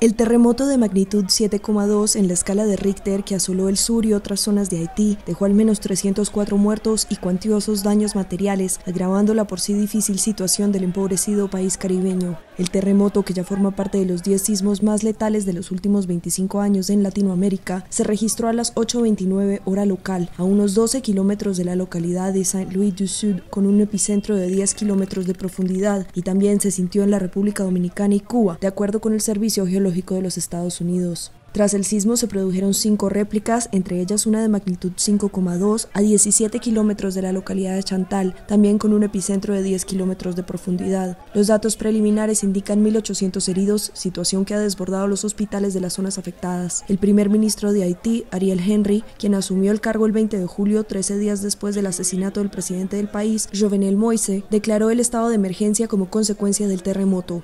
El terremoto de magnitud 7,2 en la escala de Richter que asoló el sur y otras zonas de Haití dejó al menos 304 muertos y cuantiosos daños materiales, agravando la por sí difícil situación del empobrecido país caribeño. El terremoto, que ya forma parte de los 10 sismos más letales de los últimos 25 años en Latinoamérica, se registró a las 8.29 hora local, a unos 12 kilómetros de la localidad de Saint-Louis du Sud, con un epicentro de 10 kilómetros de profundidad, y también se sintió en la República Dominicana y Cuba, de acuerdo con el Servicio De los Estados Unidos. Tras el sismo se produjeron cinco réplicas, entre ellas una de magnitud 5,2 a 17 kilómetros de la localidad de Chantal, también con un epicentro de 10 kilómetros de profundidad. Los datos preliminares indican 1.800 heridos, situación que ha desbordado los hospitales de las zonas afectadas. El primer ministro de Haití, Ariel Henry, quien asumió el cargo el 20 de julio, 13 días después del asesinato del presidente del país, Jovenel Moise, declaró el estado de emergencia como consecuencia del terremoto.